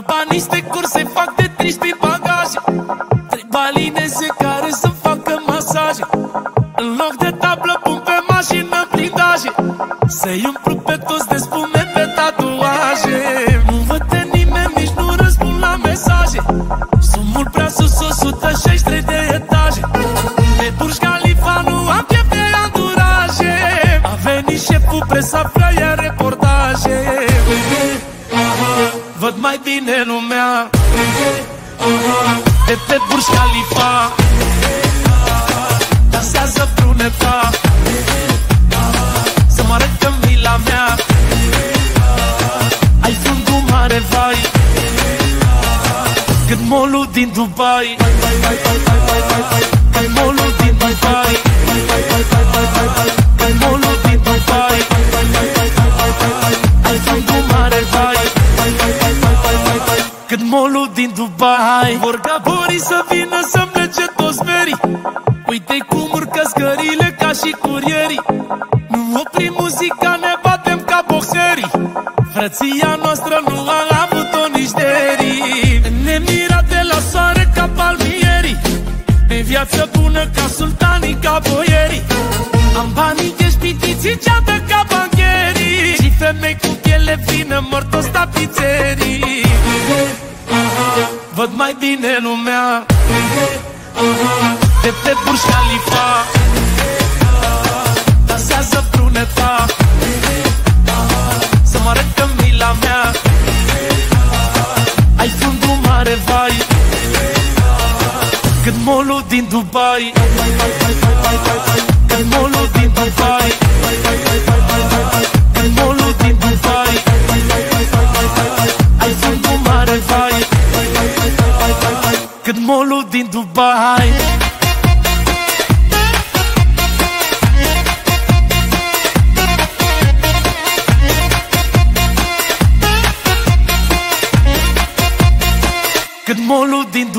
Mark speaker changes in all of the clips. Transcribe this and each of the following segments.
Speaker 1: Fără bani niște curse fac de triști prin bagaje. Trei balineze care să facă masaje. În loc de tablă pun pe mașină blindaje Să-i umplu pe toți de spume pe tatuaje. Nu văd pe nimeni, nici nu răspund la mesaje. Sunt mult prea sus, 163 de etaje. Pe Burj Khalifa nu am chef de anduraje A venit șeful presa Văd mai bine lumea. De pe Burj Khalifa. Dansează bruneta. Să mă arăt că mila mea. Ai fundul mare, vai. Cât molul din Dubai. Cât molul Frăția noastră nu a avut-o nici derii Ne mira de la soare ca palmierii Pe viață bună ca sultanii, ca boierii. Am banii ești pitiții, ceată ca bancherii. Și femei cu piele fină, mor toți tapițerii Văd mai bine lumea. De pe Burj Khalifa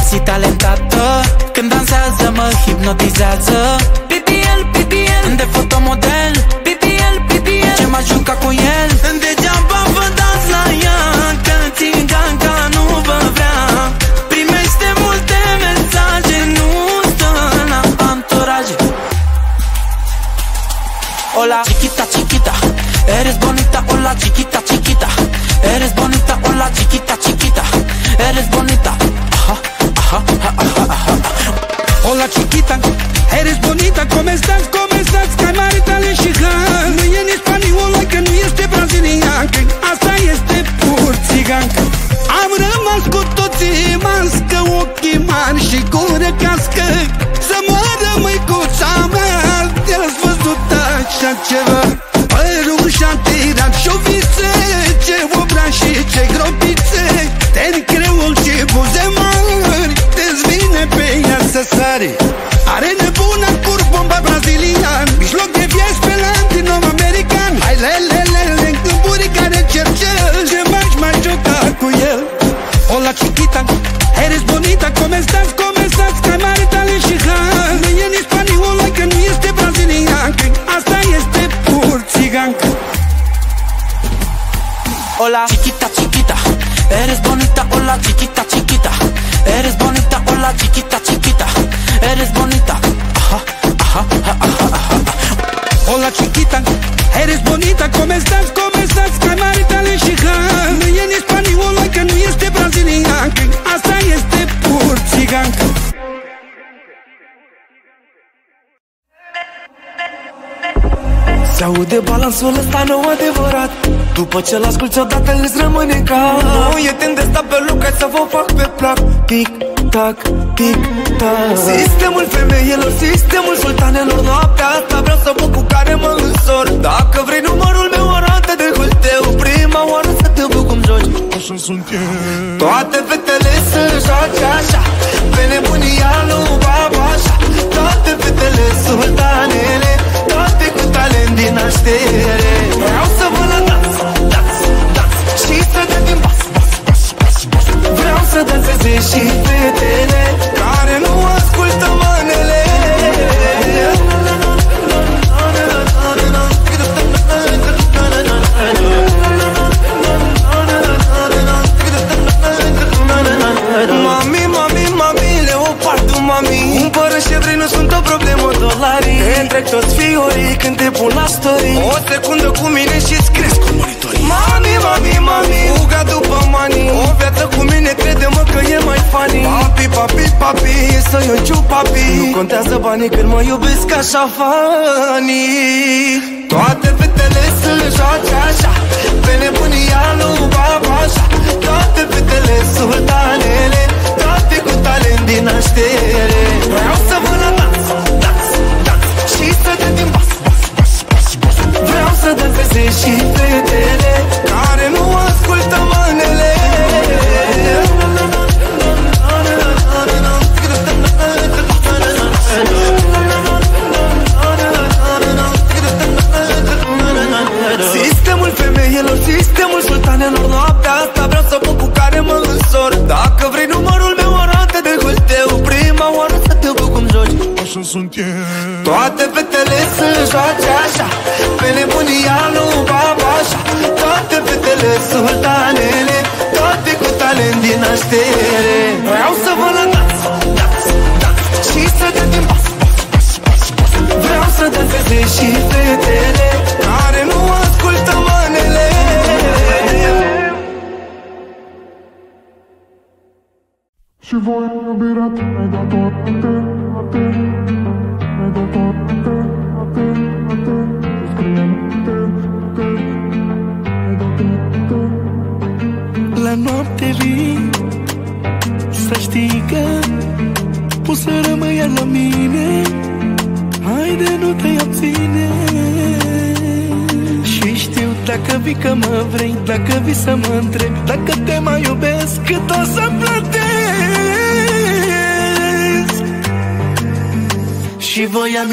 Speaker 2: fată gypsy talentată. Când dansează mă hipnotizează. BBL, BBL De fotomodel. BBL, BBL Ce m-aș juca cu el? Degeaba vă dați la ea Că țiganca nu vă vrea. Primește multe mesaje Nu stă la anturaje Hola chiquita, chiquita Eres bonita, hola chiquita, chiquita Eres bonita, hola chiquita, chiquita Eres bonita Aha, aha, aha, aha, aha.
Speaker 3: Hola chiquita, eres bonita, ¿cómo estás? ¿Cómo estás? Ca mare și Nu e nici spaniolă, că nu este brazilian Că asta este pur țigan Am rămas cu toții mască, ochii mari și gură cască Să moară măicuța mea, te-ați văzut așa ceva Părul și-a tirat și-o viță Ce obra și ce gropițe ea să sare Are nebuna cur bomba brazilian. Mijloc de viață pe land din om american. Hai le le le le Câmpuri care cercel Ce m-aș mai juca cu el. Hola chiquita, eres bonita ¿Cómo estás? ¿Cómo estás? Ca mare tale și han Nu e nici spaniolă, că nu este brazilian. Că asta este pur țigan
Speaker 2: Hola. Chiquita, chiquita. Eres bonita, hola chiquita, chiquita eres bonita
Speaker 3: ¿Cómo estás? ¿Cómo estás? Ca mare tale și han Nu e nici spaniolă, că nu este brazilian Că asta este pur țigan
Speaker 4: Se aude balansul ăsta nou adevărat După ce l-asculti odată îți rămâne ca Nu e timp de sta pe loc, să vă fac pe plac Tic, tac, tic, tac Sistemul femeilor, sistemul sultanelor Noaptea asta vreau să vă cu care mă însor. Dacă vrei numărul meu arată de hâlteu Prima oară să te văd cum joci.
Speaker 2: Așa sunt eu.
Speaker 4: Toate fetele să joace așa. Pe nebunia lui baba așa. Toate fetele sultanele Toate cu talent din naștere. Vreau să vă la dans, dans, dans Și să dă din bas, Vreau să danseze și fetele Care nu ascultă manele. Mami, mami, mami, leopardul, mami. Cumpără ce vrei, nu sunt o problemă, dolarii. Întrec toți fiorii când te pun la story. O secundă cu mine și-ți cresc cu monitorii Mami, mami, mami, uga după mani O viață cu mine, crede-mă că e mai funny. Papi, papi, papi, să eu ciu papi. Nu contează banii când mă iubesc așa fani Toate fetele să joace așa. Pe nebunia lui baba așa. Toate fetele sultanele Toate cu talent din naștere. Vreau să vă la dans, dans, dans Și să dă din bas, Vreau să danseze și fetele Care nu ascultă manele. Sistemul femeilor, sistemul sultanelor Noaptea asta vreau să vă cu care mă însor. Dacă vrei numărul
Speaker 2: Așa sunt eu.
Speaker 4: Toate fetele să joace așa Pe nebunia lui baba așa. Toate fetele sultanele Toate cu talent din naștere. Vreau să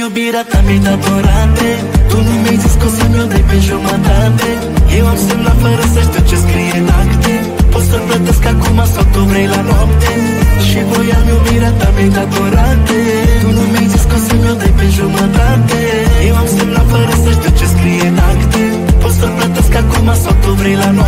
Speaker 2: iubirea ta
Speaker 4: mi datorate Tu nu mi-ai zis că o să-mi o dai pe jumătate. Eu am semnat fără să știu ce scrie în acte. Poți să plătesc acum sau tu vrei la noapte. Și voiam iubirea ta mi datorate Tu nu mi-ai zis că o să-mi o dai pe jumătate. Eu am semnat fără să știu ce scrie în acte. Poți să plătesc acum sau tu vrei la noapte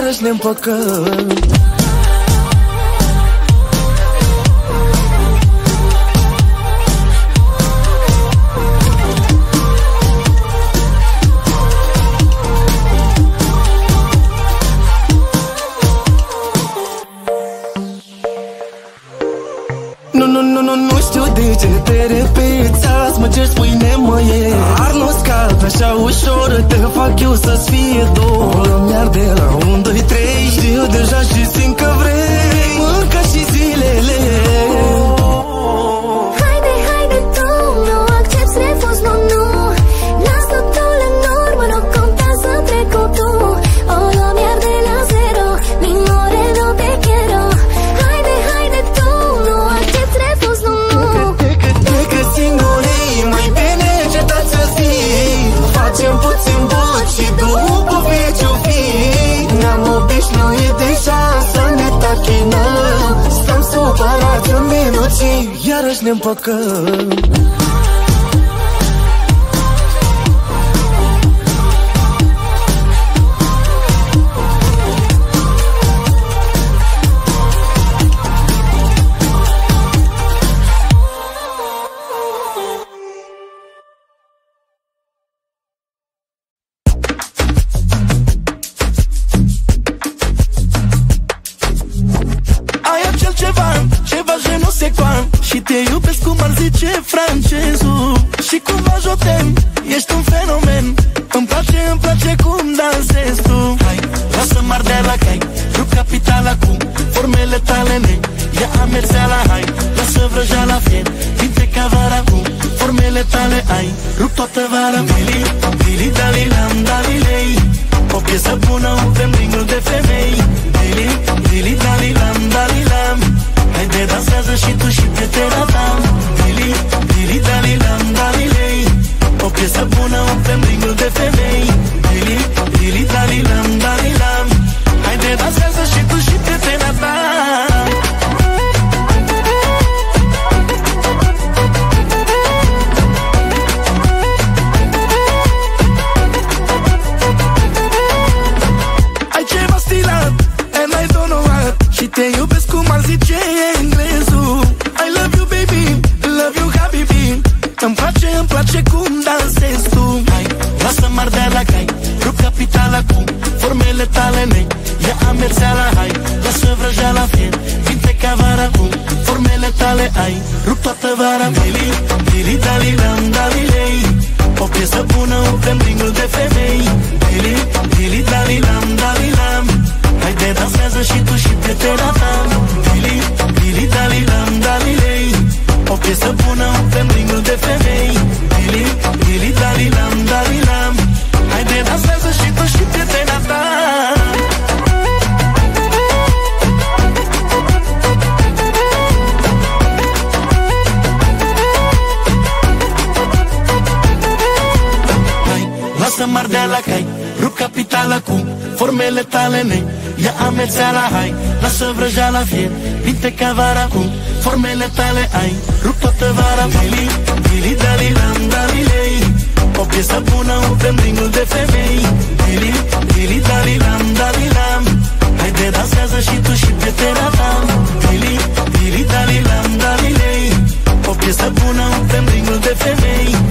Speaker 4: Iarăși ne împăcăm. Nu, nu, nu, nu, nu știu de ce te repeți. Azi mă cer, spui e. Ar nu scap așa ușor Te fac eu să-ți fie dor. Mi-ar de la un, ne împăcăm să vrăja la fier, Minte ca vara cu formele tale ai. Rup toată vara Dili, dili, dali, lam, dalilei O piesă bună, un ringul de femei. Dili, dili, dali, lam, dalilam Haide, dansează și tu și prietena ta. Dili, dili, dali, dalilei O piesă bună, umplem ringul de femei.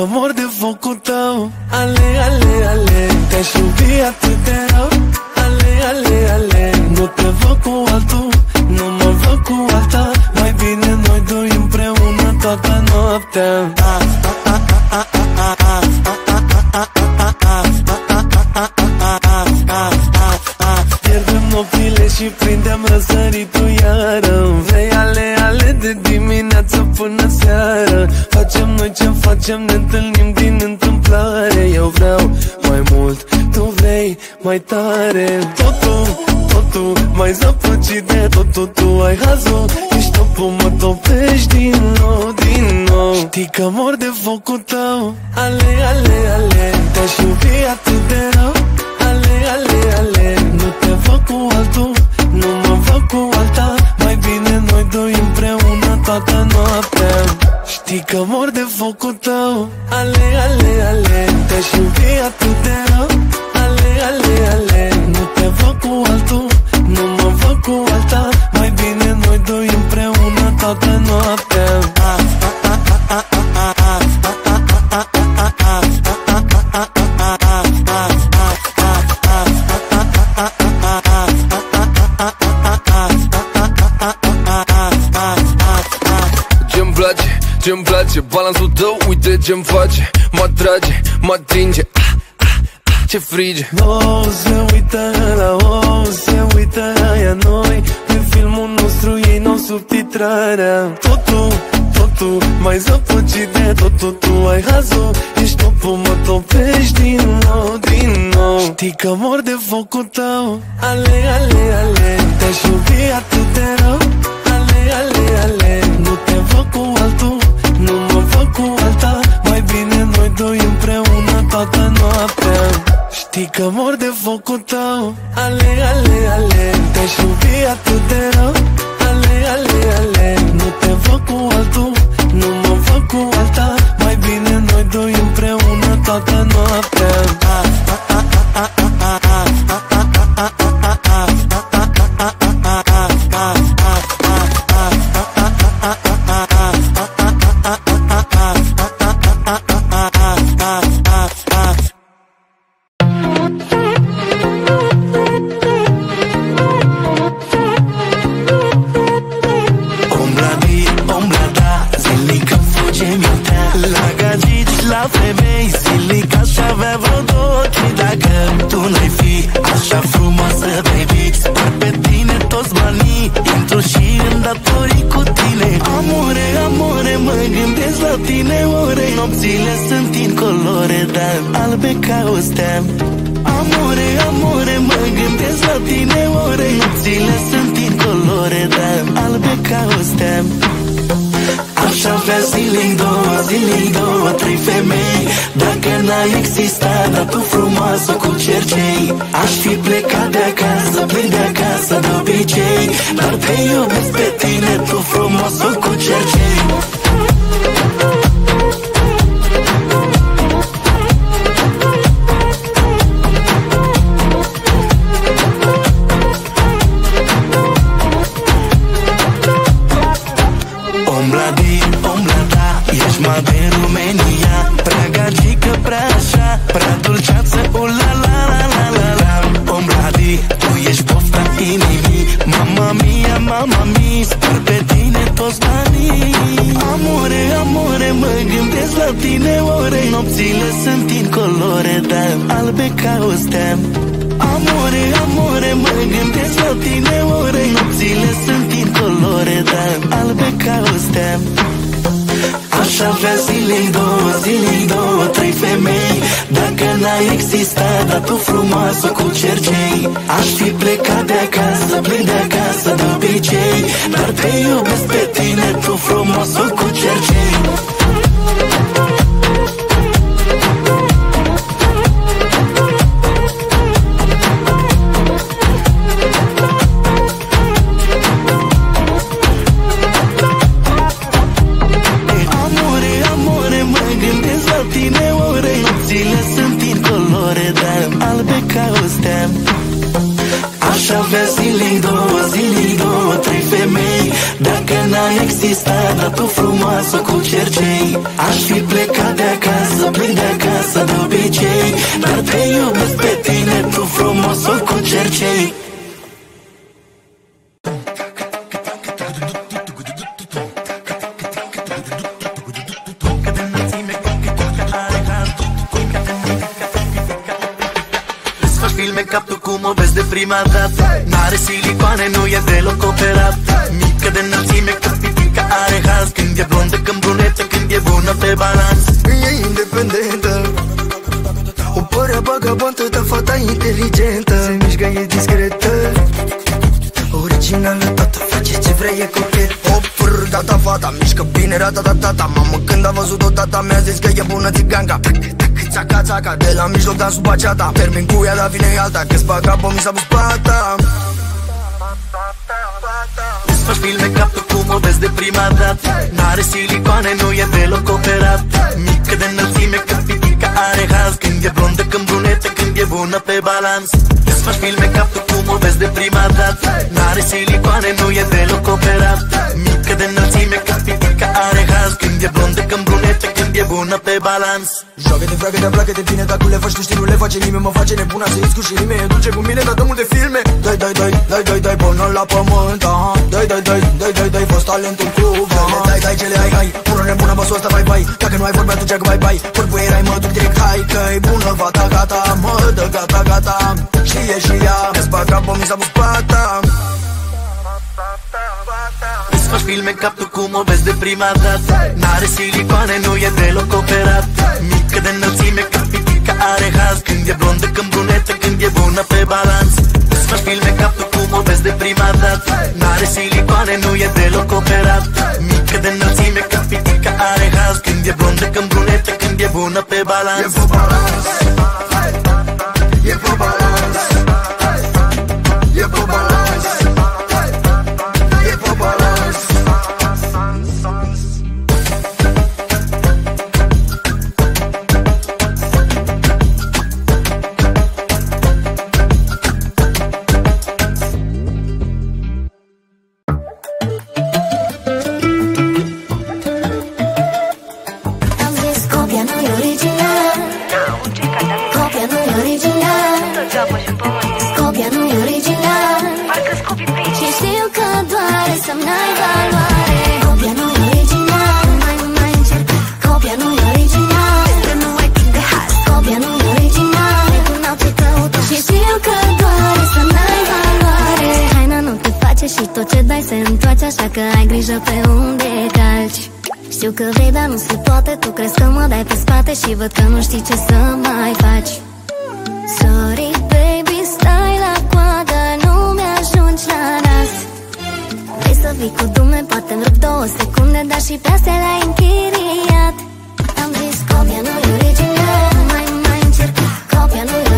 Speaker 4: că
Speaker 5: mor de focul tău. Ale, ale, ale, te-aș iubi atât de rău. Ale, ale, ale, nu te văd cu altul Nu mă văd cu alta. Mai bine noi doi împreună toată noaptea. Pierdem nopțile și prindem răsăritul facem, ne întâlnim din întâmplare. Eu vreau mai mult, tu vrei mai tare. Totul, totul, mai zăpăcit de totul. Tu ai hazul, ești topul, mă topești din nou, din nou. Știi că mor de focul tău. Ale, ale, ale, te-aș iubi atât de rău. Ale, ale, ale, nu te văd cu altul Nu mă văd cu alta, mai bine nu doi împreună toată noaptea. Știi că mor de focul tău. Ale, ale, ale Te-aș iubi atât de rău. Ale, ale, ale Nu te văd cu altul Nu mă văd cu alta. Mai bine noi doi împreună toată noaptea
Speaker 6: ce-mi place Balansul tău, uite ce-mi face. Mă atrage, mă atinge. Ah, ah, ah, Ce frige.
Speaker 5: O, se uită la o, se uită aia noi. Pe filmul nostru ei n-au subtitrarea. Totul, totul, mai zăpăcit de totul. Tu ai hazul, ești topul, mă topești din nou, din nou. Știi că mor de focul tău. Ale, ale, ale, te-aș iubi atât de rău. Ale, ale, ale, nu te văd cu altul Nu mă văd cu alta Mai bine noi doi împreună toată noaptea. Știi că mor de focul tău. Ale, ale, ale Te-aș iubi atât de rău. Ale, ale, ale Nu te văd cu altul. Nu mă văd cu alta Mai bine noi doi împreună toată noaptea.
Speaker 2: Ombla existat, dar tu frumoasă cu cercei. Aș fi plecat de acasă, plec de acasă de obicei. Dar te iubesc pe tine, tu frumoasă cu cercei gândesc la tine ore Nopțile sunt incolore, dar albe ca o stea Amore, amore, mă gândesc la tine ore Nopțile sunt incolore, dar albe ca o stea Aș avea zilei două, zilei două, trei femei. Dacă n-ai existat, dar tu frumoasă cu cercei. Aș fi plecat de acasă, plec de acasă de obicei. Dar te iubesc pe tine, tu frumoasă cu cercei n-ai existat, dar tu frumoasă cu cercei. Aș fi plecat de acasă, plec de acasă de obicei. Dar te iubesc pe tine, tu frumoasă cu cercei. Îți faci filme cap tu cum o vezi de prima dată. N-are silicoane, nu e deloc operat. Mică de înălțime, că pipica are haz Când e blondă, când brunetă, când e bună pe balans.
Speaker 7: E independentă. O pără bagabantă, dar fata
Speaker 8: inteligentă. Se mișcă, e discretă. Originală, toată face ce vrea, e cochetă Opr, gata da, da, fata, mișcă bine, rata da, ta tata Mamă, când a văzut-o tata, mi-a zis că e bună țiganga. Țaca, țaca, de la mijloc, dar sub aceata Termin cu ea, dar vine alta, că-ți bag apă, mi s-a pus pata.
Speaker 2: Îți faci filme ca tu cum o vezi de prima dată. N-are silicoane, nu e deloc operat Mică de înălțime, că pitica are haz. Când e blondă, când brunetă, când e bună pe balans Îți faci filme ca tu cum o vezi de prima dată N-are silicoane, nu e deloc operat Mică de înălțime, că pitica are haz Când e blondă, când brunetă, când e bună pe balans
Speaker 8: Joacă-te, freacă-te, placă-te bine Dacă le faci tu știi, nu le face nimeni Mă face nebuna să ies cu și rime E dulce cu mine, dar dă multe filme Dai, dai, dai, dai, dai, dai, până la pământ aha. Dai, dai, dai, dai, dai, dai, fost talentul cuvânt Dai, dai, cele ai, hai Până nebună, băsul ăsta, bye, bye. Dacă nu ai vorbe, atunci că bye, bye. Corpul erai, mă duc direct, hai Că-i bună, fata, gata. Mă dă, gata, gata. Știe și ea Îți bag apă, mi s-a pus pata
Speaker 2: Îți faci filme cap tu cum o vezi de prima dată. N-are silicoane, nu e deloc operat. Mică de înălțime, ca pitica are haz. Când e blondă, când brunetă, când e bună pe balans. Îți faci filme cap tu cum o vezi de prima dată. N-are silicoane, nu e deloc operat. Mică de înălțime, ca pitica are haz. Când e blondă, când brunetă, când e bună pe balans.
Speaker 8: E pe balans. E pe balans. E pe balans
Speaker 7: se întoarce Așa că ai grijă pe unde calci. Știu că vrei, dar nu se poate Tu crezi că mă dai pe spate Și văd că nu știi ce să mai faci. Sorry, baby, stai la coadă Nu mi-ajungi la nas. Vrei să vii cu dume, poate-mi rup două secunde Dar și pe astea le-ai închiriat. Am zis copia nu e original Nu mai, nu mai încerca. Copia nu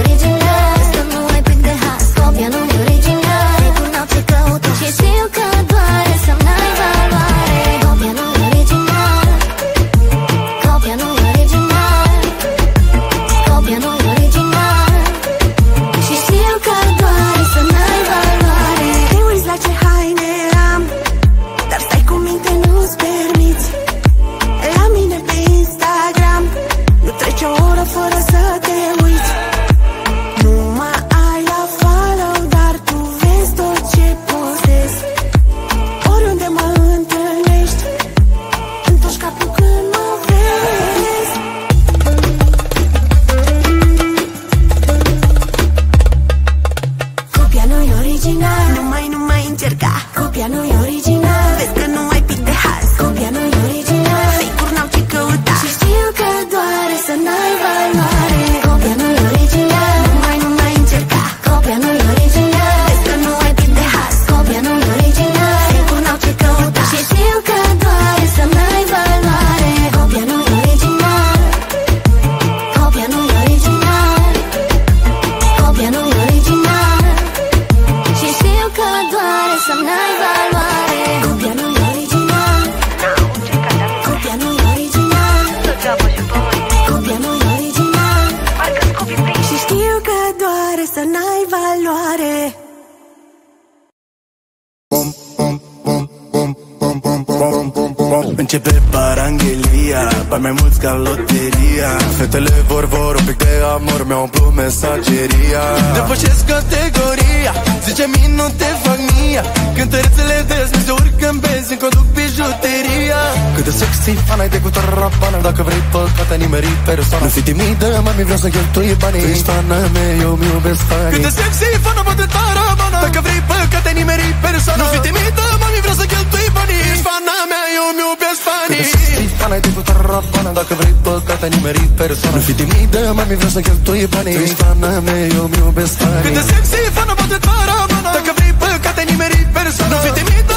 Speaker 9: Fetele vor, vor un pic de amor Mi-au umplut mesageria. Depășesc categoria Zice mii nu te fac mia. Cântărețele de mi se urcă în benzin Conduc bijuteria. Cât de sexy Ana-i de cu tarapana Dacă vrei păcate nimeri persoană Nu fi timidă, mami vreau să cheltui banii. Ești fana mea, eu mi iubesc fanii Cât de sexy Fana poate tarapana Dacă vrei păcate nimeri persoană Nu fi timidă, mami vreau să cheltui banii. Ești fana mea, eu mi iubesc fanii Cât de sexy Fana-i de cu tarapana Dacă vrei păcate nimeri persoană Nu fi timidă, mami vreau să cheltui banii. Ești fana mea, eu mi iubesc fanii Cât de sexy Fana poate tarapana Dacă vrei păcate nimeri persoană Nu fi timidă,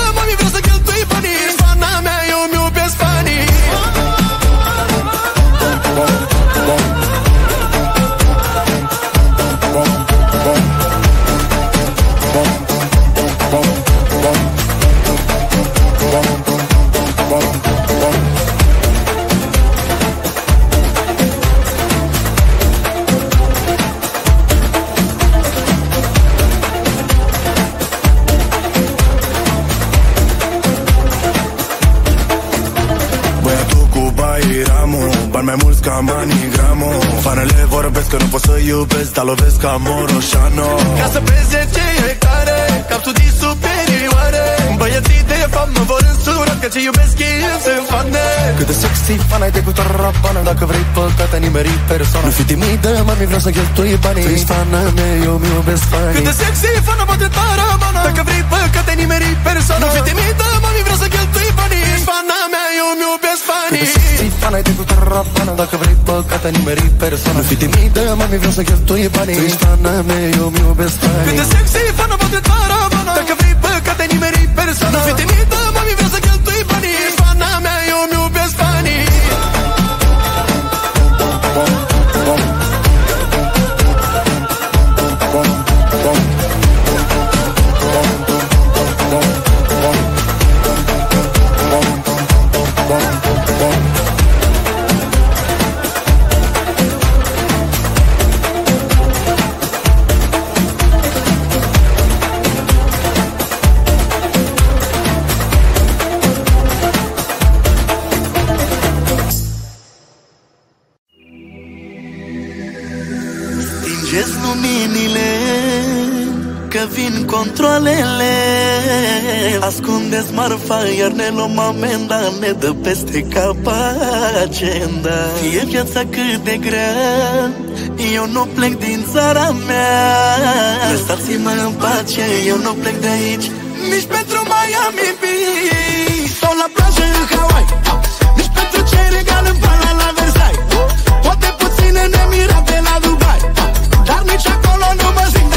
Speaker 9: Bani mai mulți ca manigramo Fanele vorbesc că nu pot să iubesc Dar lovesc ca Moroșano Ca să peze ce e care Cap studii superioare. Băieții de fapt mă vor însura Că ce iubesc ei sunt fane Cât de sexy fan ai de cu tarabana Dacă vrei păcate nimeri persoană Nu fi timidă, mami vreau să cheltui banii. Tu ești fana mea, eu mi iubesc fanii Cât de sexy fan am de tarabana Dacă vrei păcate nimeri persoană Nu fi timidă, mami vreau să cheltui banii. Tu ești fana mea, eu mi iubesc fanii Cât de sexy fan ai de cu tarabana Dacă vrei păcate nimeri persoană Nu fi timidă, mami vreau să cheltui banii. Tu ești fana mea, eu mi iubesc fanii Cât de sexy fan am de tarabana Dacă vrei păcate nimeri persoană Nu fi timidă, mami vreau
Speaker 2: Că vin controlele. Ascundeți marfa Iar ne luăm amenda Ne dă peste cap agenda. Fie viața cât de grea Eu nu plec din țara mea. Lăsați-mă în pace Eu nu plec de aici Nici pentru Miami Beach. Sau la plajă în Hawaii Nici pentru ce regal în pana la Versailles. Poate puține nemirate la Dubai Dar nici acolo nu mă simt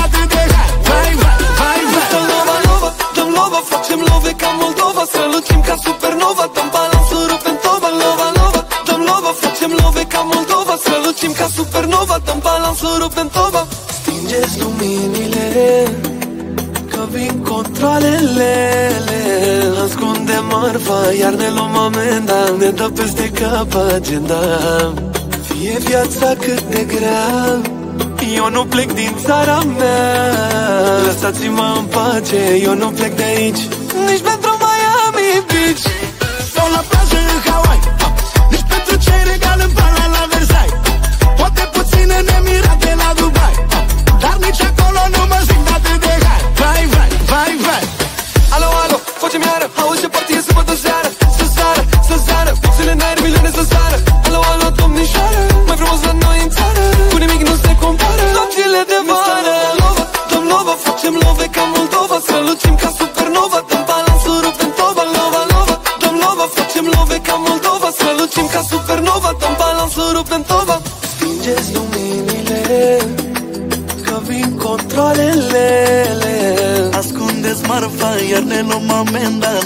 Speaker 5: Moldova Strălucim ca supernova Dăm balansul rupem toba Lova, lova, dăm lova Facem love ca Moldova. Strălucim ca supernova Dăm balansul rupem toba Stingeți luminile Că vin controlele. Ascunde marfa Iar ne luăm amenda. Ne dă peste cap agenda. Fie viața cât de grea eu nu plec din țara mea. Lăsați-mă în pace Eu nu plec de aici. Nici pentru Miami Beach
Speaker 2: Sau la plajă în Hawaii. Nici pentru ce regal în pana la Versailles. Poate puține nemirate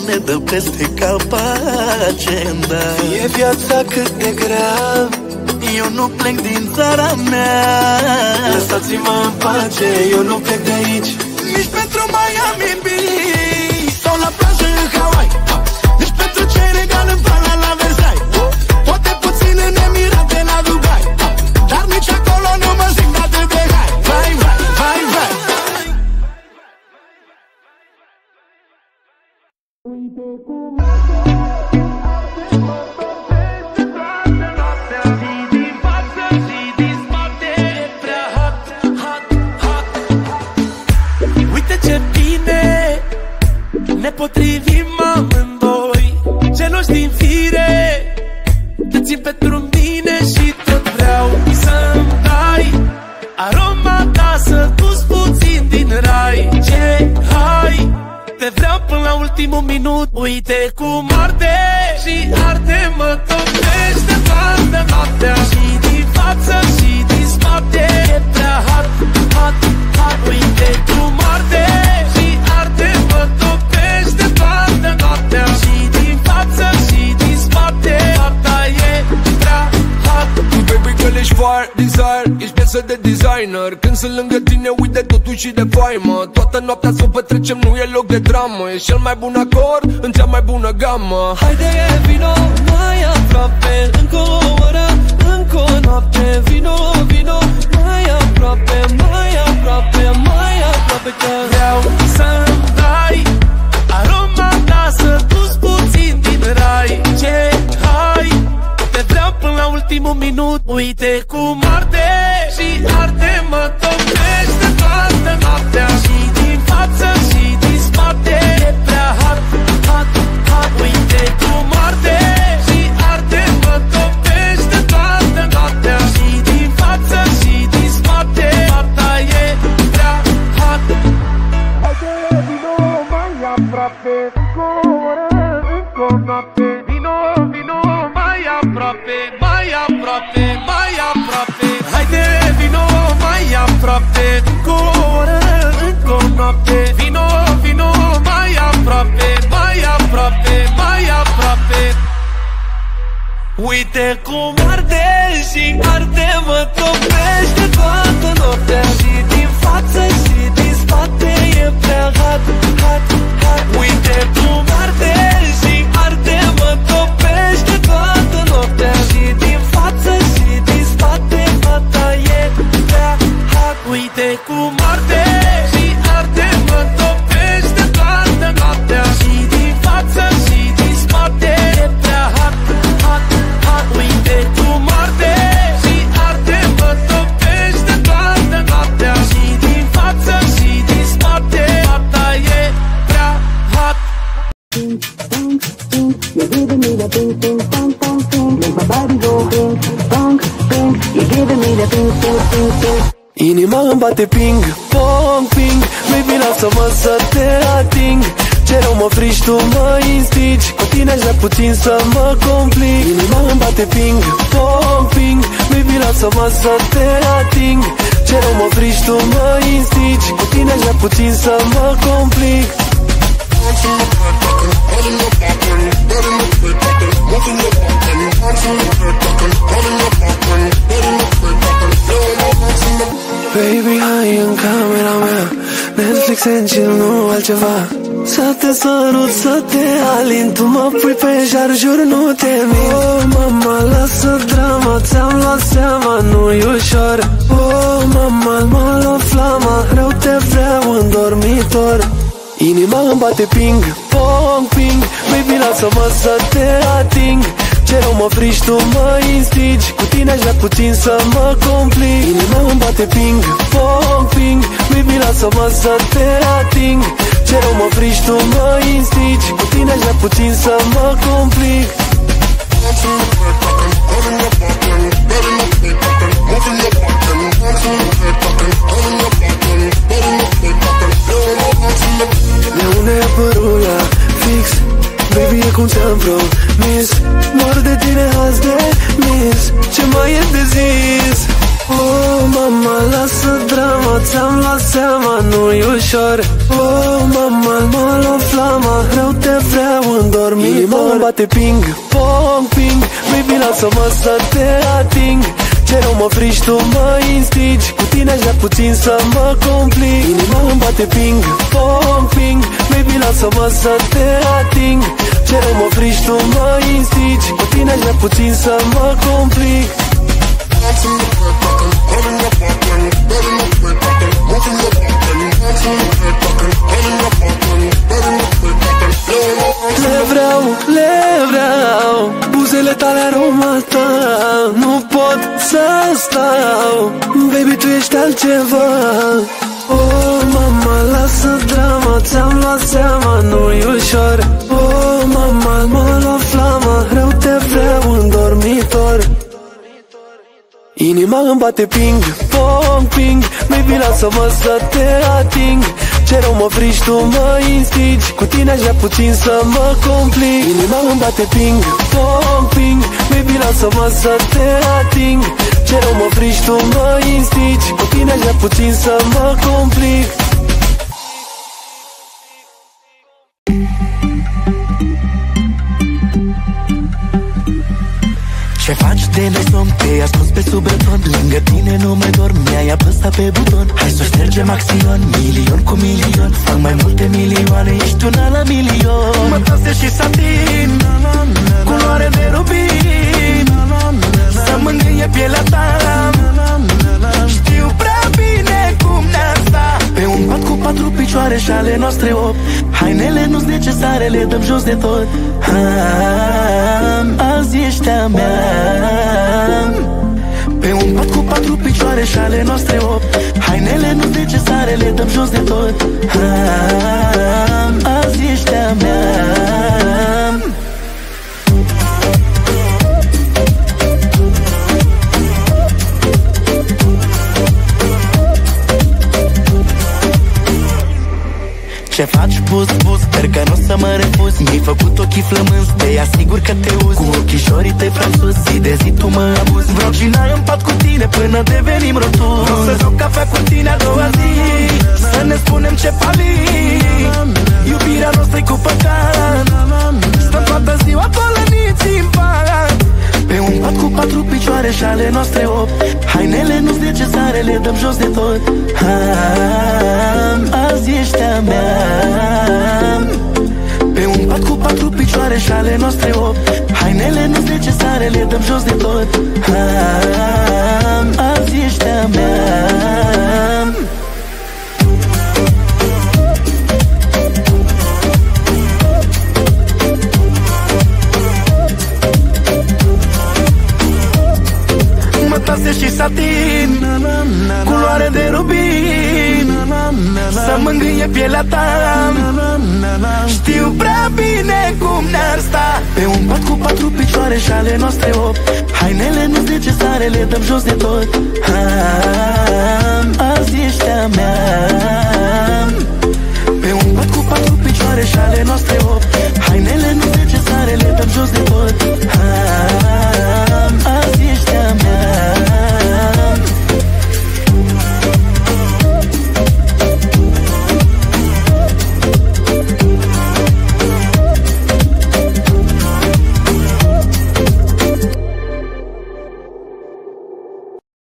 Speaker 2: Ne dă peste cap agenda.
Speaker 5: E viața cât de grea.
Speaker 2: Eu nu plec din țara mea.
Speaker 5: Lăsați-mă în pace, eu nu plec de aici
Speaker 1: Uite ce bine Ne potrivim amândoi. Geloși din fire Te țin pentru ultimul minut Uite cum arde Și arde mă topește toată noaptea Și din față și din spate. E prea hot, hot, hot Uite cum arde Și arde mă topește toată noaptea Și din față și din spate. Fapta e prea hot
Speaker 6: Baby girl ești fire, desire Ești piesă de designer. Când sunt lângă tine uite totul și de faimă. Toată noaptea să o petrecem, nu e loc de dramă. E cel mai bun acord în cea mai bună gamă.
Speaker 5: Haide, vino mai aproape Încă o oră, încă o noapte. Vino, vino mai
Speaker 1: Uite cum arde și arde Mă topește toată noaptea. Și din față și din spate E prea hot, hot, hot Uite cum
Speaker 5: Baby, lasă-mă să te ating Ce rău mă frici, tu mă instigi Cu tine aș vrea puțin să mă complic. Baby, hai în camera mea. Netflix and chill, nu altceva Să te sărut, să te alin. Tu mă pui pe jar, jur, nu te mint. Oh, mama, lasă drama Ți-am luat seama, nu-i ușor. Oh, mama, mă luat flama Rău te vreau în dormitor. Inima îmi bate ping, pong, ping. Baby, lasă-mă să te ating. Ce rău mă frici, tu mă instigi Cu tine aș vrea puțin să mă complic. Inima îmi bate ping, pong, ping. Baby, lasă-mă să te ating Ce rău mă frici, tu mă instigi Cu tine aș vrea puțin să mă complic. De unde a apărut la fix. Baby, e cum ți-am promis. Mor de tine azi de mis Ce mai e de zis? Oh, mama, lasă drama Ți-am luat seama, nu-i ușor. Oh, mama, mă luat flama Rău te vreau în dormitor. Inima îmi bate ping, pong, ping Baby, lasă-mă să te ating. Ce rău mă frici, tu mă instigi Cu tine aș vrea puțin să mă complic. Inima îmi bate ping, pong, ping Baby, lasă-mă să te ating. Ce rău mă frici, tu mă instigi Cu tine aș vrea puțin să mă complic îmi bate ping, pong, ping. Baby, lasă-mă să te ating. Ce rău mă frici, tu mă instigi Cu tine aș vrea puțin să mă complic. Inima îmi bate ping, pong, ping. Baby, lasă-mă să te ating. Ce rău mă frici, tu mă instigi Cu tine aș vrea puțin să mă complic
Speaker 2: de nesomn? Te-ai ascuns pe sub beton Lângă tine nu mai dorm Mi-ai apăsat pe buton. Hai să ștergem axion Milion cu milion Fac mai multe milioane Ești una la milion. Mătase și satin Culoare de rubin Să mângâie pielea ta. Știu prea bine cum ne-ar sta Pe un pat cu patru picioare și ale noastre opt. Hainele nu-s necesare, le dăm jos de tot. Ha, azi mea. Pe un pat cu patru picioare și ale noastre opt. Hainele nu necesare, le dăm jos de tot. Azi ești mea. Ce faci, bus, bus, sper că nu o să mă refuz. Mi-ai făcut ochii flămânzi, te asigur că te uzi. Cu ochișorii tăi franțuzi, zi de zi tu mă abuzi. Vreau și n-ai în pat cu tine până devenim rotunzi. Vreau să joc cafea cu tine a doua zi. Să ne spunem ce pali Iubirea noastră e cu păcat. Stăm toată ziua colăniți în palat pe un pat cu patru picioare și ale noastre opt. Hainele nu-s necesare, le dăm jos de tot. Ah, ale noastre opt Hainele nu-s necesare, le dăm jos de tot. Ah, Azi ești a mea Mătase și satin Culoare de rubin să mângâie pielea ta. Știu prea bine cum ne-ar sta. Pe un pat cu patru picioare și ale noastre opt. Hainele nu-s necesare, le dăm jos de tot. Am, azi ești a mea. Pe un pat cu patru picioare și ale noastre opt. Hainele nu-s necesare, le dăm jos de tot. Am, azi ești a mea.